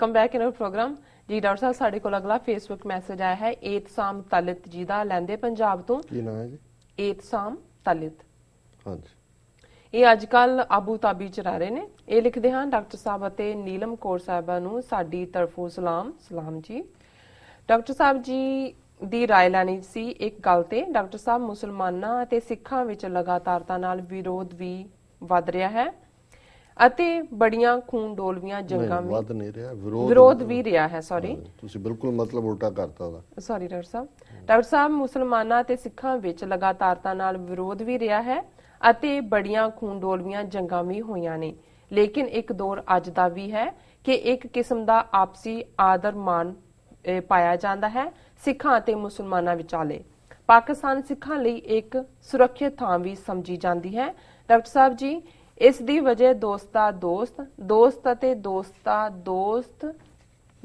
Welcome back in our program ਜੀ doctor ਸਾਹਿਬ ਸਾਡੇ ਕੋਲ ਅਗਲਾ ਫੇਸਬੁੱਕ ਮੈਸੇਜ ਆਇਆ ਹੈ ਏਤਸਾਮ ਤਲਿਤ ਜੀ ਦਾ ਲੈਂਦੇ ਪੰਜਾਬ ਤੋਂ। ਕੀ ਨਾਮ ਹੈ ਜੀ? ਏਤਸਾਮ ਤਲਿਤ। ਹਾਂਜੀ। ਇਹ ਅੱਜ ਕੱਲ ਆਬੂ ਤਾਬੀ ਚ ਰਹਿ ਰਹੇ ਨੇ। ਇਹ ਲਿਖਦੇ ਹਨ ਡਾਕਟਰ ਸਾਹਿਬ ਅਤੇ ਨੀਲਮ ਕੌਰ ਸਾਹਿਬਾ ਨੂੰ ਸਾਡੀ ਤਰਫੋਂ ਸਲਾਮ ਸਲਾਮ ਜੀ। ਡਾਕਟਰ ਸਾਹਿਬ ਜੀ ਦੀ ਰਾਏ ਲੈਣੀ ਸੀ ਇੱਕ ਗੱਲ ਤੇ। ਡਾਕਟਰ ਸਾਹਿਬ ਮੁਸਲਮਾਨਾਂ ਅਤੇ ਸਿੱਖਾਂ ਵਿੱਚ ਲਗਾਤਾਰਤਾ ਨਾਲ ਵਿਰੋਧ ਵੀ ਵੱਧ ਰਿਹਾ ਹੈ। ਅਤੇ ਬੜੀਆਂ ਖੂਨ ਡੋਲਵੀਆਂ ਜੰਗਾਂ ਨਹੀਂ, ਵੀ। ਵੱਧ ਨਹੀਂ ਰਿਹਾ ਵਿਰੋਧ ਵਿਰੋਧ ਵੀ ਰਿਹਾ ਹੈ ਸੌਰੀ ਤੁਸੀਂ ਬਿਲਕੁਲ ਮਤਲਬ ਉਲਟਾ ਕਰਤਾ ਉਹਦਾ। ਸੌਰੀ ਡਾਕਟਰ ਸਾਹਿਬ। ਡਾਕਟਰ ਸਾਹਿਬ ਮੁਸਲਮਾਨਾਂ ਤੇ ਸਿੱਖਾਂ ਵਿੱਚ ਲਗਾਤਾਰਤਾ ਨਾਲ ਵਿਰੋਧ ਵੀ ਰਿਹਾ ਹੈ ਅਤੇ ਬੜੀਆਂ ਖੂਨਡੋਲਵੀਆਂ ਜੰਗਾਂ ਵੀ ਹੋਈਆਂ ਨੇ। ਲੇਕਿਨ ਇੱਕ ਦੌਰ ਅੱਜ ਦਾ ਵੀ ਹੈ ਕਿ ਇੱਕ ਕਿਸਮ ਦਾ ਆਪਸੀ ਆਦਰ ਮਾਨ ਅਹ, ਪਾਇਆ ਜਾਂਦਾ ਹੈ ਸਿੱਖਾਂ ਅਤੇ ਮੁਸਲਮਾਨਾਂ ਵਿਚਾਲੇ। ਪਾਕਿਸਤਾਨ ਸਿੱਖਾਂ ਲਈ ਇੱਕ ਸੁਰੱਖਿਅਤ ਥਾਂ ਵੀ ਸਮਝੀ ਜਾਂਦੀ ਹੈ। ਡਾਕਟਰ ਸਾਹਿਬ ਜੀ ਇਸ ਦੀ ਵਜ੍ਹਾ ਦੋਸਤਾ ਦੋਸਤ ਦੋਸਤ ਅਤੇ ਦੋਸਤਾ ਦੋਸਤ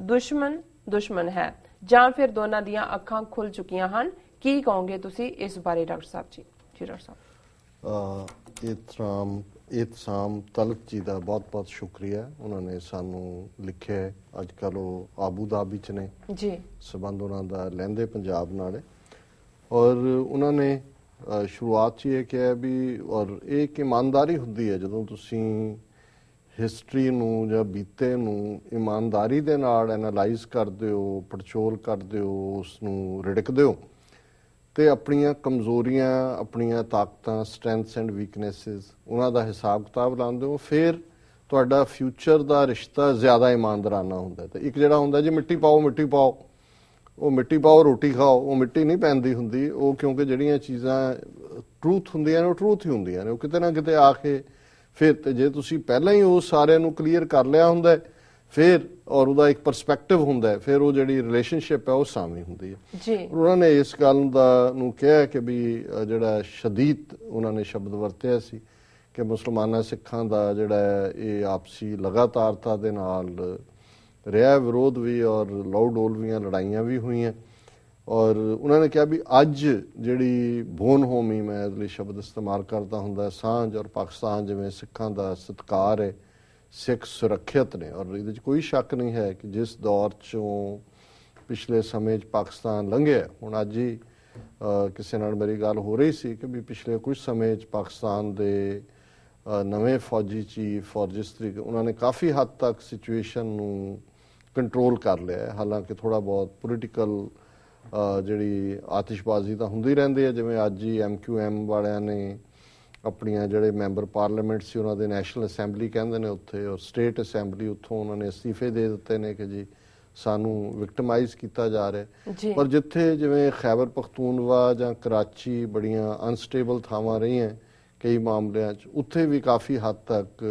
ਦੁਸ਼ਮਣ ਦੁਸ਼ਮਣ ਹੈ। ਜਾਂ ਫਿਰ ਦੋਨਾਂ ਦੀਆਂ ਅੱਖਾਂ ਖੁੱਲ ਚੁੱਕੀਆਂ ਹਨ। ਕੀ ਕਹੋਗੇ ਤੁਸੀਂ ਇਸ ਬਾਰੇ ਡਾਕਟਰ ਸਾਹਿਬ ਜੀ? ਜੀ ਡਾਕਟਰ ਸਾਹਿਬ। ਇਤਰਾਮ ਇਤਸਾਮ ਤਲਤ ਜੀ ਦਾ ਬਹੁਤ-ਬਹੁਤ ਸ਼ੁਕਰੀਆ। ਉਹਨਾਂ ਨੇ ਸਾਨੂੰ ਲਿਖਿਆ। ਅੱਜ ਕੱਲ ਉਹ ਆਬੂ ਧਾਬੀ ਚ ਨੇ। ਜੀ। ਸਬੰਧ ਉਹਨਾਂ ਦਾ ਲੈਂਦੇ ਪੰਜਾਬ ਨਾਲ। ਔਰ ਉਹਨਾਂ ਨੇ ਸ਼ੁਰੂਆਤ 'ਚ ਇਹ ਕਿਹਾ ਵੀ ਔਰ ਇਹ ਇੱਕ ਇਮਾਨਦਾਰੀ ਹੁੰਦੀ ਹੈ ਜਦੋਂ ਤੁਸੀਂ ਹਿਸਟਰੀ ਨੂੰ ਜਾਂ ਬੀਤੇ ਨੂੰ ਇਮਾਨਦਾਰੀ ਦੇ ਨਾਲ ਐਨਾਲਾਈਜ਼ ਕਰਦੇ ਹੋ, ਪੜਚੋਲ ਕਰਦੇ ਹੋ ਉਸ ਨੂੰ ਰਿੜਕਦੇ ਹੋ ਤੇ ਆਪਣੀਆਂ ਕਮਜ਼ੋਰੀਆਂ, ਆਪਣੀਆਂ ਤਾਕਤਾਂ ਸਟਰੈਂਥਸ ਐਂਡ ਵੀਕਨੈਸਸ ਉਹਨਾਂ ਦਾ ਹਿਸਾਬ ਕਿਤਾਬ ਲਾਉਂਦੇ ਹੋ, ਫਿਰ ਤੁਹਾਡਾ ਫਿਊਚਰ ਦਾ ਰਿਸ਼ਤਾ ਜ਼ਿਆਦਾ ਇਮਾਨਦਾਰਾਨਾ ਹੁੰਦਾ ਹੈ। ਤੇ ਇੱਕ ਜਿਹੜਾ ਹੁੰਦਾ ਜੀ, ਮਿੱਟੀ ਪਾਓ ਮਿੱਟੀ ਪਾਓ ਉਹ ਮਿੱਟੀ ਪਾਓ ਰੋਟੀ ਖਾਓ ਉਹ ਮਿੱਟੀ ਨਹੀਂ ਪੈਂਦੀ ਹੁੰਦੀ ਉਹ ਕਿਉਂਕਿ ਜਿਹੜੀਆਂ ਚੀਜ਼ਾਂ ਟਰੂਥ ਹੁੰਦੀਆਂ ਨੇ ਉਹ ਟਰੂਥ ਹੀ ਹੁੰਦੀਆਂ ਨੇ। ਉਹ ਕਿਤੇ ਨਾ ਕਿਤੇ ਆ ਕੇ ਫਿਰ ਤੇ ਜੇ ਤੁਸੀਂ ਪਹਿਲਾਂ ਹੀ ਉਹ ਸਾਰਿਆਂ ਨੂੰ ਕਲੀਅਰ ਕਰ ਲਿਆ ਹੁੰਦਾ ਫਿਰ ਔਰ ਉਹਦਾ ਇੱਕ ਪਰਸਪੈਕਟਿਵ ਹੁੰਦਾ ਹੈ, ਫਿਰ ਉਹ ਜਿਹੜੀ ਰਿਲੇਸ਼ਨਸ਼ਿਪ ਹੈ ਉਹ ਸਾਮੀ ਹੁੰਦੀ ਹੈ। ਜੀ। ਉਹਨਾਂ ਨੇ ਇਸ ਗੱਲ ਦਾ ਨੂੰ ਕਿਹਾ ਕਿ ਵੀ ਜਿਹੜਾ ਸ਼ਦੀਦ ਉਹਨਾਂ ਨੇ ਸ਼ਬਦ ਵਰਤਿਆ ਸੀ ਕਿ ਮੁਸਲਮਾਨਾਂ ਸਿੱਖਾਂ ਦਾ ਜਿਹੜਾ ਇਹ ਆਪਸੀ ਲਗਾਤਾਰਤਾ ਦੇ ਨਾਲ ਰਿਹਾ ਵਿਰੋਧ ਵੀ ਔਰ ਲੌ ਡੋਲਵੀਆਂ ਲੜਾਈਆਂ ਵੀ ਹੋਈਆਂ। ਔਰ ਉਹਨਾਂ ਨੇ ਕਿਹਾ ਵੀ ਅੱਜ ਜਿਹੜੀ ਬੋਨ ਹੋਮੀ ਮੈਂ ਇਸ ਲਈ ਸ਼ਬਦ ਇਸਤੇਮਾਲ ਕਰਦਾ ਹੁੰਦਾ ਸਾਂਝ ਔਰ ਪਾਕਿਸਤਾਨ ਜਿਵੇਂ ਸਿੱਖਾਂ ਦਾ ਸਤਕਾਰ ਹੈ, ਸਿੱਖ ਸੁਰੱਖਿਅਤ ਨੇ। ਔਰ ਇਹਦੇ ਵਿੱਚ ਕੋਈ ਸ਼ੱਕ ਨਹੀਂ ਹੈ ਕਿ ਜਿਸ ਦੌਰ ਚੋਂ ਪਿਛਲੇ ਸਮੇਂ 'ਚ ਪਾਕਿਸਤਾਨ ਲੰਘਿਆ, ਹੁਣ ਅੱਜ ਹੀ ਕਿਸੇ ਨਾਲ ਮੇਰੀ ਗੱਲ ਹੋ ਰਹੀ ਸੀ ਕਿ ਵੀ ਪਿਛਲੇ ਕੁਝ ਸਮੇਂ 'ਚ ਪਾਕਿਸਤਾਨ ਦੇ ਨਵੇਂ ਫੌਜੀ ਚੀਫ ਔਰ ਜਿਸ ਤਰੀਕੇ ਉਹਨਾਂ ਨੇ ਕਾਫੀ ਹੱਦ ਤੱਕ ਸਿਚੁਏਸ਼ਨ ਨੂੰ ਕੰਟਰੋਲ ਕਰ ਲਿਆ ਹੈ। ਹਾਲਾਂਕਿ ਥੋੜਾ ਬਹੁਤ ਪੋਲੀਟੀਕਲ ਜਿਹੜੀ ਆਤਿਸ਼ਬਾਜ਼ੀ ਤਾਂ ਹੁੰਦੀ ਰਹਿੰਦੀ ਹੈ ਜਿਵੇਂ ਅੱਜ ਹੀ ਐਮਕਿਊਐਮ ਵਾਲਿਆਂ ਨੇ ਆਪਣੀਆਂ ਜਿਹੜੇ ਮੈਂਬਰ ਪਾਰਲੀਮੈਂਟ ਸੀ ਉਹਨਾਂ ਦੇ ਨੈਸ਼ਨਲ ਅਸੈਂਬਲੀ ਕਹਿੰਦੇ ਨੇ ਉੱਥੇ ਔਰ ਸਟੇਟ ਅਸੈਂਬਲੀ ਉੱਥੋਂ ਉਹਨਾਂ ਨੇ ਅਸਤੀਫੇ ਦੇ ਦਿੱਤੇ ਨੇ ਕਿ ਜੀ ਸਾਨੂੰ ਵਿਕਟਮਾਈਜ਼ ਕੀਤਾ ਜਾ ਰਿਹਾ ਪਰ ਜਿੱਥੇ ਜਿਵੇਂ ਖੈਬਰ ਪਖਤੂਨਵਾ ਜਾਂ ਕਰਾਚੀ ਬੜੀਆਂ ਅਨਸਟੇਬਲ ਥਾਵਾਂ ਰਹੀਆਂ ਕਈ ਮਾਮਲਿਆਂ 'ਚ। ਉੱਥੇ ਵੀ ਕਾਫੀ ਹੱਦ ਤੱਕ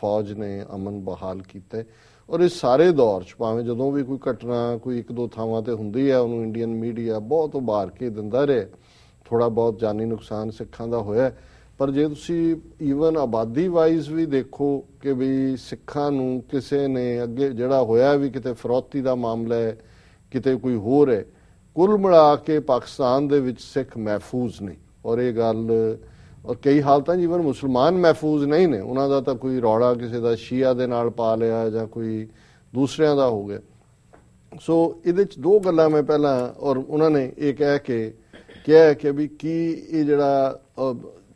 ਫੌਜ ਨੇ ਅਮਨ ਬਹਾਲ ਕੀਤਾ। ਔਰ ਇਸ ਸਾਰੇ ਦੌਰ 'ਚ, ਭਾਵੇਂ ਜਦੋਂ ਵੀ ਕੋਈ ਘਟਨਾ ਕੋਈ ਇੱਕ ਦੋ ਥਾਵਾਂ ਤੇ ਹੁੰਦੀ ਹੈ, ਉਹਨੂੰ ਇੰਡੀਅਨ ਮੀਡੀਆ ਬਹੁਤ ਉਭਾਰ ਕੇ ਦਿੰਦਾ ਰਿਹਾ। ਥੋੜਾ ਬਹੁਤ ਜਾਨੀ ਨੁਕਸਾਨ ਸਿੱਖਾਂ ਦਾ ਹੋਇਆ। ਪਰ ਜੇ ਤੁਸੀਂ ਈਵਨ ਆਬਾਦੀ ਵਾਈਜ਼ ਵੀ ਦੇਖੋ ਕਿ ਵੀ ਸਿੱਖਾਂ ਨੂੰ ਕਿਸੇ ਨੇ ਅੱਗੇ ਜਿਹੜਾ ਹੋਇਆ ਵੀ ਕਿਤੇ ਫਰੋਤੀ ਦਾ ਮਾਮਲਾ ਹੈ, ਕਿਤੇ ਕੋਈ ਹੋਰ ਹੈ, ਕੁੱਲ ਮਿਲਾ ਕੇ ਪਾਕਿਸਤਾਨ ਦੇ ਵਿੱਚ ਸਿੱਖ ਮਹਿਫੂਜ਼ ਨਹੀਂ ਔਰ ਇਹ ਗੱਲ ਔਰ ਕਈ ਹਾਲਤਾਂ ਜੀਵਨ ਮੁਸਲਮਾਨ ਮਹਿਫੂਜ਼ ਨਹੀਂ ਨੇ। ਉਹਨਾਂ ਦਾ ਤਾਂ ਕੋਈ ਰੌਲਾ ਕਿਸੇ ਦਾ ਸ਼ੀਆ ਦੇ ਨਾਲ ਪਾ ਲਿਆ ਜਾਂ ਕੋਈ ਦੂਸਰਿਆਂ ਦਾ ਹੋ ਗਿਆ। ਸੋ ਇਹਦੇ ਚ ਦੋ ਗੱਲਾਂ ਮੈਂ ਪਹਿਲਾਂ ਔਰ ਉਹਨਾਂ ਨੇ ਇਹ ਕਹਿ ਕੇ ਕਿਹਾ ਕਿ ਵੀ ਕੀ ਇਹ ਜਿਹੜਾ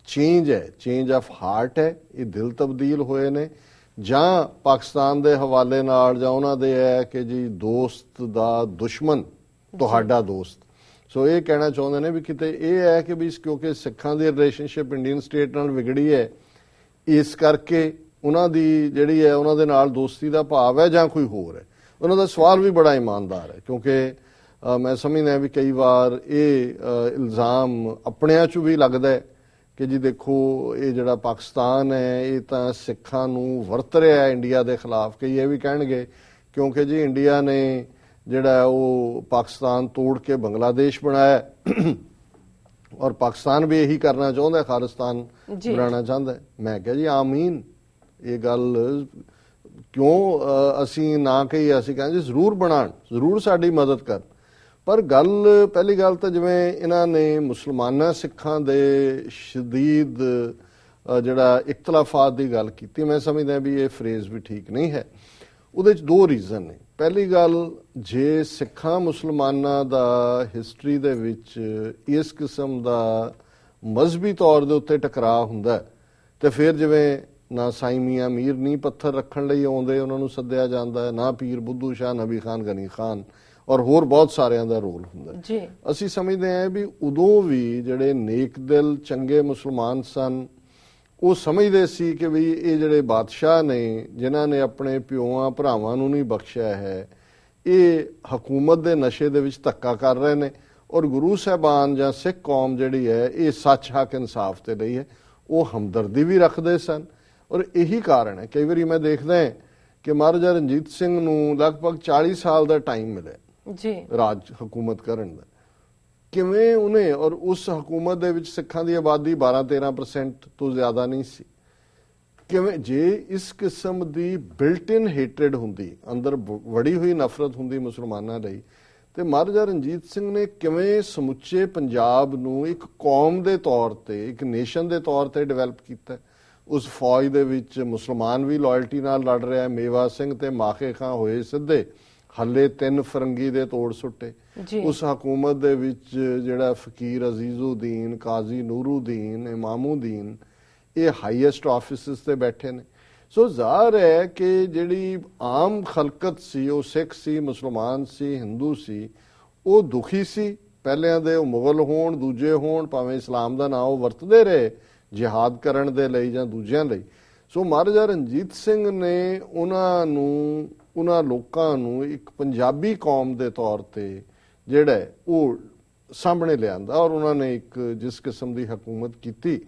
ਚੇਂਜ ਹੈ ਚੇਂਜ ਆਫ ਹਾਰਟ ਹੈ, ਇਹ ਦਿਲ ਤਬਦੀਲ ਹੋਏ ਨੇ ਜਾਂ ਪਾਕਿਸਤਾਨ ਦੇ ਹਵਾਲੇ ਨਾਲ ਜਾਂ ਉਹਨਾਂ ਦੇ ਹੈ ਕਿ ਜੀ ਦੋਸਤ ਦਾ ਦੁਸ਼ਮਣ, ਤੁਹਾਡਾ ਦੋਸਤ। ਸੋ ਇਹ ਕਹਿਣਾ ਚਾਹੁੰਦੇ ਨੇ ਵੀ ਕਿਤੇ ਇਹ ਹੈ ਕਿ ਵੀ ਕਿਉਂਕਿ ਸਿੱਖਾਂ ਦੀ ਰਿਲੇਸ਼ਨਸ਼ਿਪ ਇੰਡੀਅਨ ਸਟੇਟ ਨਾਲ ਵਿਗੜੀ ਹੈ, ਇਸ ਕਰਕੇ ਉਹਨਾਂ ਦੀ ਜਿਹੜੀ ਹੈ, ਉਹਨਾਂ ਦੇ ਨਾਲ ਦੋਸਤੀ ਦਾ ਭਾਵ ਹੈ ਜਾਂ ਕੋਈ ਹੋਰ ਹੈ। ਉਹਨਾਂ ਦਾ ਸਵਾਲ ਵੀ ਬੜਾ ਇਮਾਨਦਾਰ ਹੈ ਕਿਉਂਕਿ ਮੈਂ ਸਮਝਦਾ ਵੀ ਕਈ ਵਾਰ ਇਹ ਇਲਜ਼ਾਮ ਆਪਣਿਆਂ 'ਚ ਵੀ ਲੱਗਦਾ ਹੈ ਕਿ ਜੀ ਦੇਖੋ, ਇਹ ਜਿਹੜਾ ਪਾਕਿਸਤਾਨ ਹੈ, ਇਹ ਤਾਂ ਸਿੱਖਾਂ ਨੂੰ ਵਰਤ ਰਿਹਾ ਹੈ, ਇੰਡੀਆ ਦੇ ਖਿਲਾਫ ਕਈ ਇਹ ਵੀ ਕਹਿਣਗੇ ਕਿਉਂਕਿ ਜੀ ਇੰਡੀਆ ਨੇ ਜਿਹੜਾ ਉਹ ਪਾਕਿਸਤਾਨ ਤੋੜ ਕੇ ਬੰਗਲਾਦੇਸ਼ ਬਣਾਇਆ। ਔਰ ਪਾਕਿਸਤਾਨ ਵੀ ਇਹੀ ਕਰਨਾ ਚਾਹੁੰਦਾ ਹੈ ਖਾਲਿਸਤਾਨ। ਬਣਾਉਣਾ ਚਾਹੁੰਦਾ ਹੈ। ਮੈਂ ਕਿਹਾ ਜੀ ਆਮੀਨ। ਇਹ ਗੱਲ ਕਿਉਂ ਅਸੀਂ ਨਾ ਕਹੀ ਅਸੀਂ ਕਹਿੰਦੇ ਜ਼ਰੂਰ ਬਣਾਣ ਜ਼ਰੂਰ ਸਾਡੀ ਮਦਦ ਕਰ ਪਰ ਗੱਲ ਪਹਿਲੀ ਗੱਲ ਤਾਂ ਜਿਵੇਂ ਇਹਨਾਂ ਨੇ ਮੁਸਲਮਾਨਾਂ ਸਿੱਖਾਂ ਦੇ ਸ਼ਦੀਦ ਜਿਹੜਾ ਇਖਤਲਾਫਾਤ ਦੀ ਗੱਲ ਕੀਤੀ ਮੈਂ ਸਮਝਦਾ ਵੀ ਇਹ ਫਰੇਜ਼ ਵੀ ਠੀਕ ਨਹੀਂ ਹੈ। ਉਹਦੇ ਚ ਦੋ ਰੀਜ਼ਨ ਨੇ। ਪਹਿਲੀ ਗੱਲ ਜੇ ਸਿੱਖਾਂ ਮੁਸਲਮਾਨਾਂ ਦਾ ਹਿਸਟਰੀ ਦੇ ਵਿੱਚ ਇਸ ਕਿਸਮ ਦਾ ਮਜ਼ਬੀ ਤੌਰ ਦੇ ਉੱਤੇ ਟਕਰਾਅ ਹੁੰਦਾ ਤੇ ਫਿਰ ਜਿਵੇਂ ਨਾ ਸਾਈਂ ਮੀਆਂ ਮੀਰ ਨਹੀਂ ਪੱਥਰ ਰੱਖਣ ਲਈ ਆਉਂਦੇ ਉਹਨਾਂ ਨੂੰ ਸੱਦਿਆ ਜਾਂਦਾ ਹੈ ਨਾ ਪੀਰ ਬੁੱਧੂ ਸ਼ਾਹ ਨਬੀ ਖਾਨ ਗਨੀ ਖਾਨ ਔਰ ਹੋਰ ਬਹੁਤ ਸਾਰਿਆਂ ਦਾ ਰੋਲ ਹੁੰਦਾ ਜੀ। ਅਸੀਂ ਸਮਝਦੇ ਹਾਂ ਵੀ ਉਦੋਂ ਵੀ ਜਿਹੜੇ ਨੇਕ ਦਿਲ ਚੰਗੇ ਮੁਸਲਮਾਨ ਸਨ ਉਹ ਸਮਝਦੇ ਸੀ ਕਿ ਵੀ ਇਹ ਜਿਹੜੇ ਬਾਦਸ਼ਾਹ ਨੇ ਜਿਨ੍ਹਾਂ ਨੇ ਆਪਣੇ ਪਿਓਾਂ ਭਰਾਵਾਂ ਨੂੰ ਨਹੀਂ ਬਖਸ਼ਿਆ ਹੈ ਇਹ ਹਕੂਮਤ ਦੇ ਨਸ਼ੇ ਦੇ ਵਿੱਚ ਧੱਕਾ ਕਰ ਰਹੇ ਨੇ ਔਰ ਗੁਰੂ ਸਾਹਿਬਾਨ ਜਾਂ ਸਿੱਖ ਕੌਮ ਜਿਹੜੀ ਹੈ ਇਹ ਸੱਚ ਹੱਕ ਇਨਸਾਫ ਤੇ ਲਈ ਹੈ ਉਹ ਹਮਦਰਦੀ ਵੀ ਰੱਖਦੇ ਸਨ। ਔਰ ਇਹੀ ਕਾਰਨ ਹੈ ਕਈ ਵਾਰੀ ਮੈਂ ਦੇਖਦਾ ਹਾਂ ਕਿ ਮਹਾਰਾਜਾ ਰਣਜੀਤ ਸਿੰਘ ਨੂੰ ਲਗਭਗ 40 ਸਾਲ ਦਾ ਟਾਈਮ ਮਿਲਿਆ ਜੀ। ਰਾਜ ਹਕੂਮਤ ਕਰਨ ਦਾ। ਕਿਵੇਂ ਉਹਨੇ ਔਰ ਉਸ ਹਕੂਮਤ ਦੇ ਵਿੱਚ ਸਿੱਖਾਂ ਦੀ ਆਬਾਦੀ 12-13% ਤੋਂ ਜ਼ਿਆਦਾ ਨਹੀਂ ਸੀ? ਕਿਵੇਂ ਜੇ ਇਸ ਕਿਸਮ ਦੀ ਬਿਲਟ ਇਨ ਹੇਟਰੇਡ ਹੁੰਦੀ, ਅੰਦਰ ਵੜੀ ਹੋਈ ਨਫ਼ਰਤ ਹੁੰਦੀ ਮੁਸਲਮਾਨਾਂ ਲਈ, ਤੇ ਮਹਾਰਾਜਾ ਰਣਜੀਤ ਸਿੰਘ ਨੇ ਕਿਵੇਂ ਸਮੁੱਚੇ ਪੰਜਾਬ ਨੂੰ ਇੱਕ ਕੌਮ ਦੇ ਤੌਰ ਤੇ, ਇੱਕ ਨੇਸ਼ਨ ਦੇ ਤੌਰ ਤੇ ਡਿਵੈਲਪ ਕੀਤਾ? ਉਸ ਫੌਜ ਦੇ ਵਿੱਚ ਮੁਸਲਮਾਨ ਵੀ ਲਾਇਲਟੀ ਨਾਲ ਲੜ ਰਿਹਾ ਮੇਵਾ ਸਿੰਘ ਤੇ ਮਾਖੇ ਖਾਂ ਹੋਏ ਸਿੱਧੇ। ਹੱਲੇ ਤਿੰਨ ਫਰੰਗੀ ਦੇ ਤੋੜ ਸੁੱਟੇ। ਉਸ ਹਕੂਮਤ ਦੇ ਵਿੱਚ ਜਿਹੜਾ ਫਕੀਰ ਅਜ਼ੀਜ਼ੁਦੀਨ ਕਾਜ਼ੀ ਨੂਰੁਦੀਨ ਇਮਾਮੁਦੀਨ ਇਹ ਹਾਈਐਸਟ ਆਫਿਸਸ ਤੇ ਬੈਠੇ ਨੇ। ਸੋ ਜ਼ਾਹਰ ਹੈ ਕਿ ਜਿਹੜੀ ਆਮ ਖਲਕਤ ਸੀ ਉਹ ਸਿੱਖ ਸੀ ਮੁਸਲਮਾਨ ਸੀ ਹਿੰਦੂ ਸੀ ਉਹ ਦੁਖੀ ਸੀ। ਪਹਿਲਿਆਂ ਦੇ ਉਹ ਮੁਗਲ ਹੋਣ ਦੂਜੇ ਹੋਣ ਭਾਵੇਂ ਇਸਲਾਮ ਦਾ ਨਾਮ ਉਹ ਵਰਤਦੇ ਰਹੇ ਜਿਹਾਦ ਕਰਨ ਦੇ ਲਈ ਜਾਂ ਦੂਜਿਆਂ ਲਈ। ਸੋ ਮਹਾਰਾਜਾ ਰਣਜੀਤ ਸਿੰਘ ਨੇ ਉਹਨਾਂ ਨੂੰ ਉਹਨਾਂ ਲੋਕਾਂ ਨੂੰ ਇੱਕ ਪੰਜਾਬੀ ਕੌਮ ਦੇ ਤੌਰ ਤੇ ਜਿਹੜਾ ਉਹ ਸਾਹਮਣੇ ਲਿਆਂਦਾ ਔਰ ਉਹਨਾਂ ਨੇ ਇੱਕ ਜਿਸ ਕਿਸਮ ਦੀ ਹਕੂਮਤ ਕੀਤੀ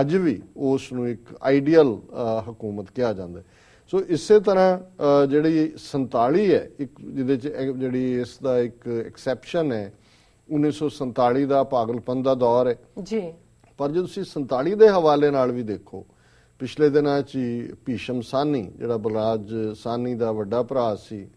ਅੱਜ ਵੀ ਉਸ ਨੂੰ ਇੱਕ ਆਈਡੀਅਲ ਹਕੂਮਤ ਕਿਹਾ ਜਾਂਦਾ ਸੋ ਇਸੇ ਤਰ੍ਹਾਂ ਜਿਹੜੀ 47 ਹੈ ਇੱਕ ਜਿਹਦੇ ਚ ਜਿਹੜੀ ਇਸ ਦਾ ਇੱਕ ਐਕਸੈਪਸ਼ਨ ਹੈ 1947 ਦਾ ਪਾਗਲਪਨ ਦਾ ਦੌਰ ਹੈ। ਜੀ। ਪਰ ਜੇ ਤੁਸੀਂ 47 ਦੇ ਹਵਾਲੇ ਨਾਲ ਵੀ ਦੇਖੋ ਪਿਛਲੇ ਦਿਨਾਂ 'ਚ ਹੀ ਭੀਸ਼ਮ ਸਾਨੀ, ਜਿਹੜਾ ਬਲਰਾਜ ਸਾਨੀ ਦਾ ਵੱਡਾ ਭਰਾ ਸੀ,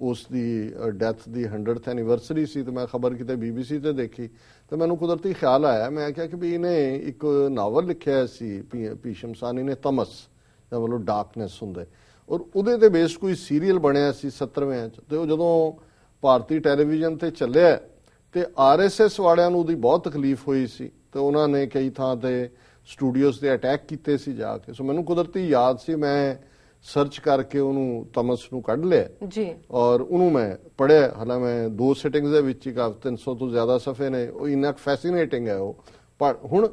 ਉਸ ਦੀ ਡੈਥ ਦੀ 100th ਐਨੀਵਰਸਰੀ ਸੀ, ਤੇ ਮੈਂ ਖਬਰ ਕਿਤੇ BBC ਤੇ ਦੇਖੀ, ਤੇ ਮੈਨੂੰ ਕੁਦਰਤੀ ਖਿਆਲ ਆਇਆ, ਮੈਂ ਕਿਹਾ ਕਿ ਵੀ ਇਹਨੇ ਇੱਕ ਨਾਵਲ ਲਿਖਿਆ ਸੀ, ਭੀ- ਭੀਸ਼ਮ ਸਾਨੀ ਨੇ ਤਮਸ ਦਾ ਮਤਲਬ ਡਾਰਕਨੈਸ ਹੁੰਦਾ, ਔਰ ਉਹਦੇ ਤੇ ਬੇਸ ਕੋਈ ਸੀਰੀਅਲ ਬਣਿਆ ਸੀ 70ਵੇਂ ਚ, ਤੇ ਉਹ ਜਦੋਂ ਭਾਰਤੀ ਟੈਲੀਵਿਜ਼ਨ ਤੇ ਚੱਲਿਆ, ਤੇ ਆਰਐਸਐਸ ਵਾਲਿਆਂ ਨੂੰ ਉਹਦੀ ਬਹੁਤ ਤਕਲੀਫ ਹੋਈ ਸੀ, ਤੇ ਉਹਨਾਂ ਨੇ ਕਈ ਥਾਂ ਤੇ ਸਟੂਡੀਓਜ਼ ਤੇ ਅਟੈਕ ਕੀਤੇ ਸੀ ਜਾ ਕੇ। ਸੋ ਮੈਨੂੰ ਕੁਦਰਤੀ ਯਾਦ ਸੀ ਮੈਂ ਸਰਚ ਕਰਕੇ ਉਹਨੂੰ ਤਮਸ ਨੂੰ ਕੱਢ ਲਿਆ। ਜੀ। ਔਰ ਉਹਨੂੰ ਮੈਂ ਪੜਿਆ ਹਾਲਾਂ ਮੈਂ ਦੋ ਸਿਟਿੰਗਸ ਦੇ ਵਿੱਚ ਹੀ ਕਾਫੀ 300 ਤੋਂ ਜ਼ਿਆਦਾ ਸਫੇ ਨੇ। ਉਹ ਇੰਨਾ ਫੈਸੀਨੇਟਿੰਗ ਹੈ ਉਹ। ਪਰ ਹੁਣ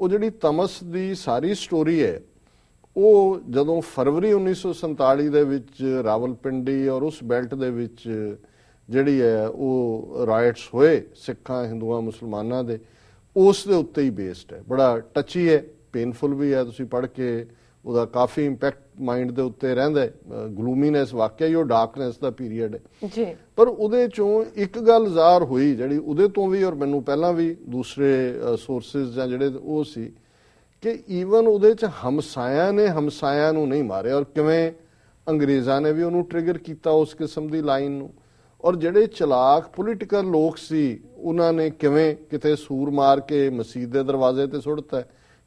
ਉਹ ਜਿਹੜੀ ਤਮਸ ਦੀ ਸਾਰੀ ਸਟੋਰੀ ਹੈ ਉਹ ਜਦੋਂ ਫਰਵਰੀ 1947 ਦੇ ਵਿੱਚ ਰਾਵਲਪਿੰਡੀ ਔਰ ਉਸ ਬੈਲਟ ਦੇ ਵਿੱਚ ਜਿਹੜੀ ਹੈ ਉਹ ਰਾਇਟਸ ਹੋਏ ਸਿੱਖਾਂ ਹਿੰਦੂਆਂ ਮੁਸਲਮਾਨਾਂ ਦੇ ਉਸ ਦੇ ਉੱਤੇ ਹੀ ਬੇਸਡ ਹੈ। ਬੜਾ ਟੱਚੀ ਹੈ ਪੇਨਫੁਲ ਵੀ ਹੈ। ਤੁਸੀਂ ਪੜ੍ਹ ਕੇ ਉਹਦਾ ਕਾਫੀ ਇੰਪੈਕਟ ਮਾਈਂਡ ਦੇ ਉੱਤੇ ਰਹਿੰਦਾ ਹੈ। ਗਲੂਮੀਨੈਸ ਵਾਕਿਆ ਹੀ ਉਹ ਡਾਰਕਨੈਸ ਦਾ ਪੀਰੀਅਡ ਹੈ। ਜੀ। ਪਰ ਉਹਦੇ ਚੋਂ ਇੱਕ ਗੱਲ ਜ਼ਾਹਰ ਹੋਈ ਜਿਹੜੀ ਉਹਦੇ ਤੋਂ ਵੀ ਔਰ ਮੈਨੂੰ ਪਹਿਲਾਂ ਵੀ ਦੂਸਰੇ ਸੋਰਸਸ ਜਾਂ ਜਿਹੜੇ ਉਹ ਸੀ ਕਿ ਈਵਨ ਉਹਦੇ ਚ ਹਮਸਾਇਆਂ ਨੇ ਹਮਸਾਇਆਂ ਨੂੰ ਨਹੀਂ ਮਾਰਿਆ ਔਰ ਕਿਵੇਂ ਅੰਗਰੇਜ਼ਾਂ ਨੇ ਵੀ ਉਹਨੂੰ ਟ੍ਰਿਗਰ ਕੀਤਾ ਉਸ ਕਿਸਮ ਦੀ ਲਾਈਨ ਨੂੰ। ਔਰ ਜਿਹੜੇ ਚਲਾਕ ਪੋਲੀਟੀਕਲ ਲੋਕ ਸੀ ਉਹਨਾਂ ਨੇ ਕਿਵੇਂ ਕਿਤੇ ਸੂਰ ਮਾਰ ਕੇ ਮਸਜਿਦ ਦੇ ਦਰਵਾਜ਼ੇ ਤੇ ਸੁੱਟਤਾ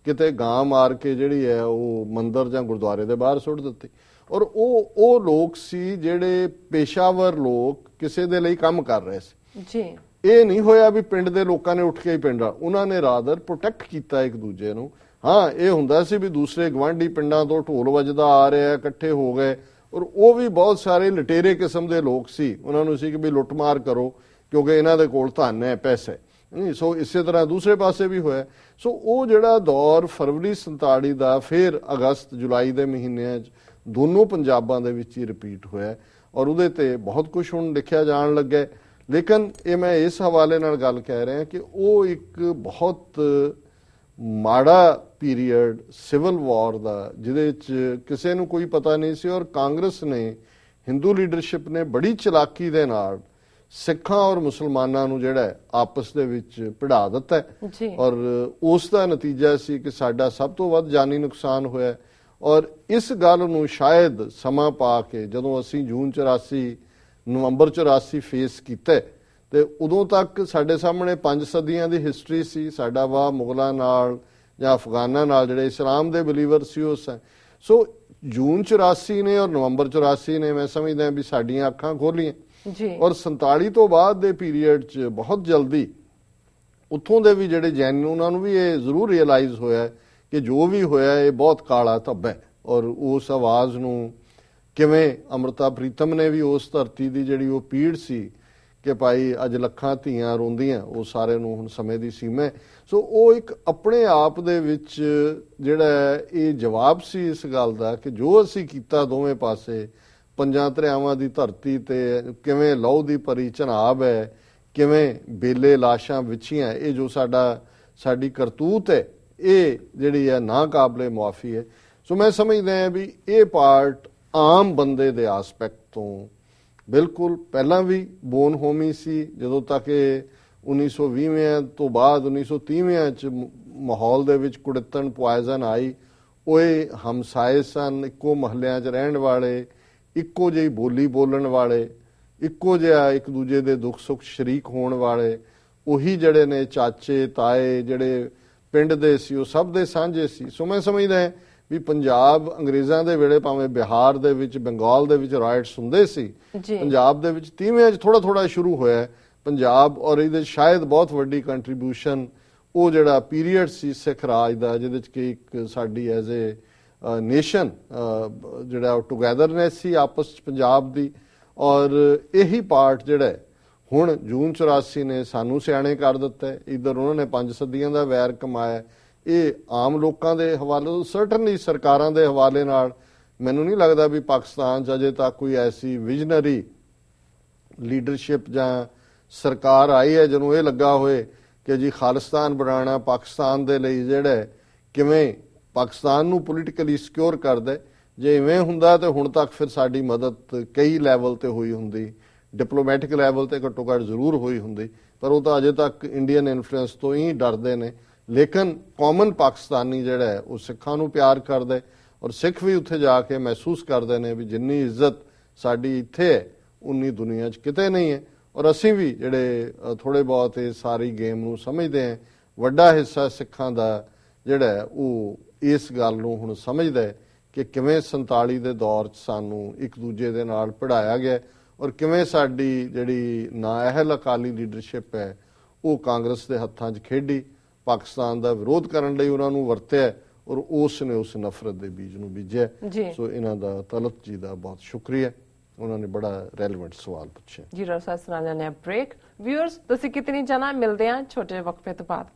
ਕਿਤੇ ਗਾਂ ਮਾਰ ਕੇ ਜਿਹੜੀ ਹੈ ਉਹ ਮੰਦਿਰ ਜਾਂ ਗੁਰਦੁਆਰੇ ਦੇ ਬਾਹਰ ਸੁੱਟ ਦਿੱਤੀ। ਔਰ ਉਹ ਉਹ ਲੋਕ ਸੀ ਜਿਹੜੇ ਪੇਸ਼ਾਵਰ ਲੋਕ ਕਿਸੇ ਦੇ ਲਈ ਕੰਮ ਕਰ ਰਹੇ ਸੀ। ਜੀ। ਇਹ ਨਹੀਂ ਹੋਇਆ ਵੀ ਪਿੰਡ ਦੇ ਲੋਕਾਂ ਨੇ ਉੱਠ ਕੇ ਹੀ ਪਿੰਡ ਉਹਨਾਂ ਨੇ ਰਾਦਰ ਪ੍ਰੋਟੈਕਟ ਕੀਤਾ ਇੱਕ ਦੂਜੇ ਨੂੰ। ਹਾਂ ਇਹ ਹੁੰਦਾ ਸੀ ਵੀ ਦੂਸਰੇ ਗਵਾਂਢੀ ਪਿੰਡਾਂ ਤੋਂ ਢੋਲ ਵੱਜਦਾ ਆ ਰਿਹਾ ਇਕੱਠੇ ਹੋ ਗਏ। ਔਰ ਉਹ ਵੀ ਬਹੁਤ ਸਾਰੇ ਲਟੇਰੇ ਕਿਸਮ ਦੇ ਲੋਕ ਸੀ। ਉਹਨਾਂ ਨੂੰ ਸੀ ਕਿ ਵੀ ਲੁੱਟਮਾਰ ਕਰੋ, ਕਿਉਂਕਿ ਇਹਨਾਂ ਦੇ ਕੋਲ ਧਨ ਹੈ, ਪੈਸੇ। ਨਹੀਂ ਸੋ ਇਸੇ ਤਰ੍ਹਾਂ ਦੂਸਰੇ ਪਾਸੇ ਵੀ ਹੋਇਆ। ਸੋ ਉਹ ਜਿਹੜਾ ਦੌਰ ਫਰਵਰੀ 47 ਦਾ, ਫਿਰ ਅਗਸਤ, ਜੁਲਾਈ ਦੇ ਮਹੀਨਿਆਂ 'ਚ ਦੋਨੋਂ ਪੰਜਾਬਾਂ ਦੇ ਵਿੱਚ ਹੀ ਰਿਪੀਟ ਹੋਇਆ। ਔਰ ਉਹਦੇ ਤੇ ਬਹੁਤ ਕੁਝ ਹੁਣ ਲਿਖਿਆ ਜਾਣ ਲੱਗਾ ਲੇਕਿਨ ਇਹ ਮੈਂ ਇਸ ਹਵਾਲੇ ਨਾਲ ਗੱਲ ਕਹਿ ਰਿਹਾ ਕਿ ਉਹ ਇੱਕ ਬਹੁਤ ਮਾੜਾ ਪੀਰੀਅਡ ਸਿਵਲ ਵਾਰ ਦਾ ਜਿਹਦੇ ਵਿੱਚ ਕਿਸੇ ਨੂੰ ਕੋਈ ਪਤਾ ਨਹੀਂ ਸੀ ਔਰ ਕਾਂਗਰਸ ਨੇ ਹਿੰਦੂ ਲੀਡਰਸ਼ਿਪ ਨੇ ਬੜੀ ਚਲਾਕੀ ਦੇ ਨਾਲ ਸਿੱਖਾਂ ਔਰ ਮੁਸਲਮਾਨਾਂ ਨੂੰ ਜਿਹੜਾ ਆਪਸ ਦੇ ਵਿੱਚ ਭਿੜਾ ਦਿੱਤਾ ਔਰ ਉਸ ਦਾ ਨਤੀਜਾ ਸੀ ਕਿ ਸਾਡਾ ਸਭ ਤੋਂ ਵੱਧ ਜਾਨੀ ਨੁਕਸਾਨ ਹੋਇਆ। ਔਰ ਇਸ ਗੱਲ ਨੂੰ ਸ਼ਾਇਦ ਸਮਾਂ ਪਾ ਕੇ ਜਦੋਂ ਅਸੀਂ ਜੂਨ 84 ਨਵੰਬਰ 84 ਫੇਸ ਕੀਤਾ ਤੇ ਉਦੋਂ ਤੱਕ ਸਾਡੇ ਸਾਹਮਣੇ ਪੰਜ ਸਦੀਆਂ ਦੀ ਹਿਸਟਰੀ ਸੀ ਸਾਡਾ ਵਾ ਮੁਗਲਾਂ ਨਾਲ ਜਾਂ ਅਫਗਾਨਾਂ ਨਾਲ ਜਿਹੜੇ ਇਸਲਾਮ ਦੇ ਬਲੀਵਰ ਸੀ ਉਸ। ਸੋ ਜੂਨ 84 ਨੇ ਔਰ ਨਵੰਬਰ 84 ਨੇ ਮੈਂ ਸਮਝਦਾ ਵੀ ਸਾਡੀਆਂ ਅੱਖਾਂ ਖੋਲੀਆਂ। ਜੀ। ਔਰ 47 ਤੋਂ ਬਾਅਦ ਦੇ ਪੀਰੀਅਡ 'ਚ ਬਹੁਤ ਜਲਦੀ ਉੱਥੋਂ ਦੇ ਵੀ ਜਿਹੜੇ ਜੈਨ ਉਹਨਾਂ ਨੂੰ ਵੀ ਇਹ ਜ਼ਰੂਰ ਰਿਅਲਾਈਜ਼ ਹੋਇਆ ਕਿ ਜੋ ਵੀ ਹੋਇਆ ਇਹ ਬਹੁਤ ਕਾਲਾ ਧੱਬਾ ਹੈ। ਔਰ ਉਸ ਆਵਾਜ਼ ਨੂੰ ਕਿਵੇਂ ਅਮਰਤਾ ਪ੍ਰੀਤਮ ਨੇ ਵੀ ਉਸ ਧਰਤੀ ਦੀ ਜਿਹੜੀ ਉਹ ਪੀੜ ਸੀ ਕਿ ਭਾਈ ਅੱਜ ਲੱਖਾਂ ਧੀਆਂ ਰੋਂਦੀਆਂ, ਉਹ ਸਾਰੇ ਨੂੰ ਹੁਣ ਸਮੇਂ ਦੀ ਸੀਮਾ ਸੋ ਉਹ ਇੱਕ ਆਪਣੇ ਆਪ ਦੇ ਵਿੱਚ ਜਿਹੜਾ ਇਹ ਜਵਾਬ ਸੀ ਇਸ ਗੱਲ ਦਾ ਕਿ ਜੋ ਅਸੀਂ ਕੀਤਾ ਦੋਵੇਂ ਪਾਸੇ, ਪੰਜਾਂ ਦਰਿਆਵਾਂ ਦੀ ਧਰਤੀ ਤੇ ਕਿਵੇਂ ਲਹੂ ਦੀ ਭਰੀ ਚਨਾਬ ਹੈ, ਕਿਵੇਂ ਬੇਲੇ ਲਾਸ਼ਾਂ ਵਿਛੀਆਂ, ਇਹ ਜੋ ਸਾਡਾ, ਸਾਡੀ ਕਰਤੂਤ ਹੈ, ਇਹ ਜਿਹੜੀ ਹੈ ਨਾ ਕਾਬਲੇ ਮੁਆਫੀ ਹੈ। ਸੋ ਮੈਂ ਸਮਝਦਾ ਹਾਂ ਵੀ ਇਹ ਪਾਰਟ ਆਮ ਬੰਦੇ ਦੇ ਐਸਪੈਕਟ ਤੋਂ ਬਿਲਕੁਲ ਪਹਿਲਾਂ ਵੀ ਬੋਨ ਹੋਮੀ ਸੀ, ਜਦੋਂ ਤੱਕ ਇਹ 1920ਵਿਆਂ ਤੋਂ ਬਾਅਦ 1930ਵਿਆਂ ਚ ਮਾਹੌਲ ਦੇ ਵਿੱਚ ਕੁੜਤਣ ਪੁਆਇਜ਼ਨ ਆਈ। ਓਏ ਹਮਸਾਏ ਸਨ, ਇੱਕੋ ਮਹੱਲਿਆਂ 'ਚ ਰਹਿਣ ਵਾਲੇ, ਇੱਕੋ ਜਿਹੀ ਬੋਲੀ ਬੋਲਣ ਵਾਲੇ, ਇੱਕੋ ਜਿਹਾ ਇੱਕ ਦੂਜੇ ਦੇ ਦੁੱਖ ਸੁੱਖ ਸ਼ਰੀਕ ਹੋਣ ਵਾਲੇ, ਉਹੀ ਜਿਹੜੇ ਨੇ ਚਾਚੇ, ਤਾਏ, ਜਿਹੜੇ ਪਿੰਡ ਦੇ ਸੀ, ਉਹ ਸਭ ਦੇ ਸਾਂਝੇ ਸੀ। ਸੋ ਮੈਂ ਸਮਝਦਾ ਹਾਂ ਵੀ ਪੰਜਾਬ ਅੰਗਰੇਜ਼ਾਂ ਦੇ ਵੇਲੇ ਭਾਵੇਂ ਬਿਹਾਰ ਦੇ ਵਿੱਚ ਬੰਗਾਲ ਦੇ ਵਿੱਚ ਰਾਈਟਸ ਹੁੰਦੇ ਸੀ ਪੰਜਾਬ ਦੇ ਵਿੱਚ 30ਵੇਂ ਚ ਥੋੜਾ ਥੋੜਾ ਸ਼ੁਰੂ ਹੋਇਆ ਹੈ। ਪੰਜਾਬ ਔਰ ਇਹਦੇ ਸ਼ਾਇਦ ਬਹੁਤ ਵੱਡੀ ਕੰਟਰੀਬਿਊਸ਼ਨ ਉਹ ਜਿਹੜਾ ਪੀਰੀਅਡ ਸੀ ਸਿੱਖ ਰਾਜ ਦਾ ਜਿਹਦੇ ਚ ਕਿ ਇੱਕ ਸਾਡੀ ਐਜ਼ ਅ ਨੇਸ਼ਨ ਜਿਹੜਾ ਟੁਗੇਦਰਨੈਸ ਸੀ ਆਪਸ ਚ ਪੰਜਾਬ ਦੀ ਔਰ ਇਹੀ ਪਾਰਟ ਜਿਹੜਾ ਹੁਣ ਜੂਨ 84 ਨੇ ਸਾਨੂੰ ਸਿਆਣੇ ਕਰ ਦਿੱਤਾ ਇਧਰ ਉਹਨਾਂ ਨੇ ਪੰਜ ਸਦੀਆਂ ਦਾ ਵੈਰ ਕਮਾਇਆ। ਇਹ ਆਮ ਲੋਕਾਂ ਦੇ ਹਵਾਲੇ ਤੋਂ ਸਰਟਨਲੀ ਸਰਕਾਰਾਂ ਦੇ ਹਵਾਲੇ ਨਾਲ ਮੈਨੂੰ ਨਹੀਂ ਲੱਗਦਾ ਵੀ ਪਾਕਿਸਤਾਨ 'ਚ ਅਜੇ ਤੱਕ ਕੋਈ ਐਸੀ ਵਿਜ਼ਨਰੀ ਲੀਡਰਸ਼ਿਪ ਜਾਂ ਸਰਕਾਰ ਆਈ ਹੈ ਜਿਹਨੂੰ ਇਹ ਲੱਗਾ ਹੋਏ ਕਿ ਜੀ ਖਾਲਿਸਤਾਨ ਬਣਾਉਣਾ ਪਾਕਿਸਤਾਨ ਦੇ ਲਈ ਜਿਹੜਾ ਕਿਵੇਂ ਪਾਕਿਸਤਾਨ ਨੂੰ ਪੋਲੀਟੀਕਲੀ ਸਿਕਿਉਰ ਕਰਦਾ ਜੇ ਇਵੇਂ ਹੁੰਦਾ ਤੇ ਹੁਣ ਤੱਕ ਫਿਰ ਸਾਡੀ ਮਦਦ ਕਈ ਲੈਵਲ ਤੇ ਹੋਈ ਹੁੰਦੀ ਡਿਪਲੋਮੈਟਿਕ ਲੈਵਲ ਤੇ ਘੱਟੋ ਘੱਟ ਜ਼ਰੂਰ ਹੋਈ ਹੁੰਦੀ, ਪਰ ਉਹ ਤਾਂ ਅਜੇ ਤੱਕ ਇੰਡੀਅਨ ਇਨਫਲੂਐਂਸ ਤੋਂ ਹੀ ਡਰਦੇ ਨੇ। ਲੇਕਿਨ ਕਾਮਨ ਪਾਕਿਸਤਾਨੀ ਜਿਹੜਾ ਹੈ ਉਹ ਸਿੱਖਾਂ ਨੂੰ ਪਿਆਰ ਕਰਦਾ ਹੈ ਔਰ ਸਿੱਖ ਵੀ ਉੱਥੇ ਜਾ ਕੇ ਮਹਿਸੂਸ ਕਰਦੇ ਨੇ ਵੀ ਜਿੰਨੀ ਇੱਜ਼ਤ ਸਾਡੀ ਇੱਥੇ ਹੈ ਉਨੀ ਦੁਨੀਆ 'ਚ ਕਿਤੇ ਨਹੀਂ ਹੈ। ਔਰ ਅਸੀਂ ਵੀ ਜਿਹੜੇ ਅ, ਥੋੜੇ ਬਹੁਤ ਇਹ ਸਾਰੀ ਗੇਮ ਨੂੰ ਸਮਝਦੇ ਹਾਂ ਵੱਡਾ ਹਿੱਸਾ ਸਿੱਖਾਂ ਦਾ ਜਿਹੜਾ ਉਹ ਇਸ ਗੱਲ ਨੂੰ ਹੁਣ ਸਮਝਦਾ ਕਿ ਕਿਵੇਂ 47 ਦੇ ਦੌਰ 'ਚ ਸਾਨੂੰ ਇੱਕ ਦੂਜੇ ਦੇ ਨਾਲ ਪੜਾਇਆ ਗਿਆ ਔਰ ਕਿਵੇਂ ਸਾਡੀ ਜਿਹੜੀ ਨਾਅਹਿਲ ਅਕਾਲੀ ਲੀਡਰਸ਼ਿਪ ਹੈ ਉਹ ਕਾਂਗਰਸ ਦੇ ਹੱਥਾਂ 'ਚ ਖੇਡੀ ਪਾਕਿਸਤਾਨ ਦਾ ਵਿਰੋਧ ਕਰਨ ਲਈ ਉਹਨਾਂ ਨੂੰ ਵਰਤਿਆ ਔਰ ਉਸ ਨੇ ਉਸ ਨਫ਼ਰਤ ਦੇ ਬੀਜ ਨੂੰ ਬੀਜਿਆ। ਸੋ ਇਹਨਾਂ ਦਾ ਤਲਤ ਜੀ ਦਾ ਬਹੁਤ ਸ਼ੁਕਰੀਆ। ਉਹਨਾਂ ਨੇ ਬੜਾ ਰੈਲੇਵੈਂਟ ਸਵਾਲ ਪੁੱਛਿਆ। ਜੀ ਰਸਾ ਸੁਣਾ ਲੈਣੇ ਬ੍ਰੇਕ ਵਿਊਅਰਸ ਤੁਸੀਂ ਕਿਤਨੀ ਜਾਣਾ? ਮਿਲਦੇ ਆ ਛੋਟੇ ਵਕਫੇ ਤੋਂ ਬਾਅਦ।